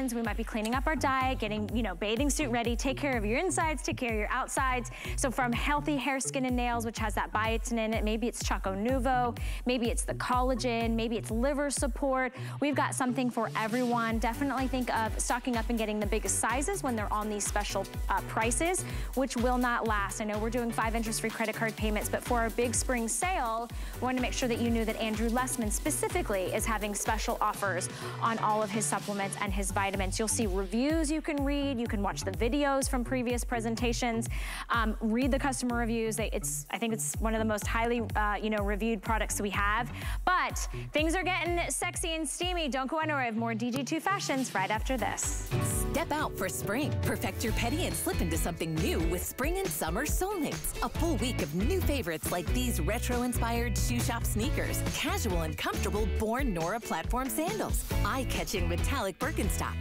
We might be cleaning up our diet, getting, you know, bathing suit ready, take care of your insides, take care of your outsides. So from healthy hair, skin, and nails, which has that biotin in it, maybe it's Choco Nuvo, maybe it's the collagen, maybe it's liver support. We've got something for everyone. Definitely think of stocking up and getting the biggest sizes when they're on these special uh, prices, which will not last. I know we're doing five interest-free credit card payments, but for our big spring sale, we want to make sure that you knew that Andrew Lessman specifically is having special offers on all of his supplements and his vitamins vitamins. You'll see reviews you can read. You can watch the videos from previous presentations. Um, read the customer reviews. They, it's, I think it's one of the most highly, uh, you know, reviewed products we have. But things are getting sexy and steamy. Don't go anywhere. I have more DG2 fashions right after this. Step out for spring. Perfect your petty and slip into something new with spring and summer soulmates. A full week of new favorites like these retro-inspired shoe shop sneakers, casual and comfortable Born Nora platform sandals, eye-catching metallic Birkenstock,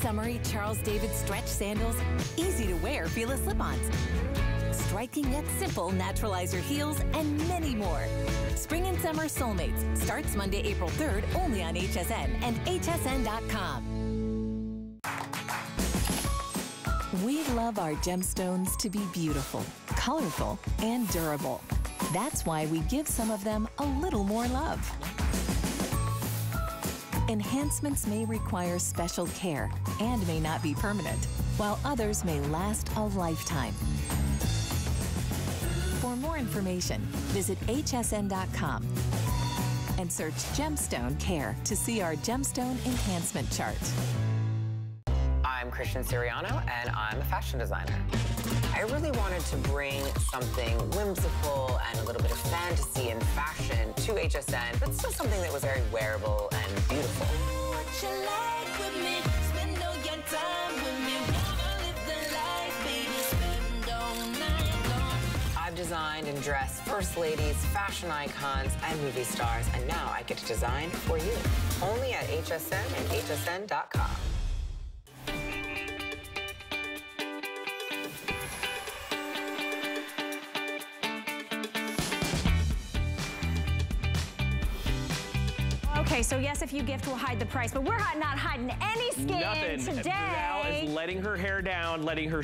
Summery Charles David stretch sandals, easy to wear Fila slip-ons. Striking yet simple naturalizer heels, and many more. Spring and Summer Soulmates starts Monday, April 3rd only on HSN and hsn.com. We love our gemstones to be beautiful, colorful, and durable. That's why we give some of them a little more love. Enhancements may require special care and may not be permanent, while others may last a lifetime. For more information, visit hsn.com and search Gemstone Care to see our Gemstone Enhancement Chart. I'm Christian Siriano, and I'm a fashion designer. I really wanted to bring something whimsical and a little bit of fantasy and fashion to HSN, but still something that was very wearable and beautiful. I've designed and dressed first ladies, fashion icons, and movie stars, and now I get to design for you. Only at HSN and hsn.com. Okay, so yes, if you gift, we'll hide the price, but we're not hiding any skin Nothing. today. Now is letting her hair down, letting her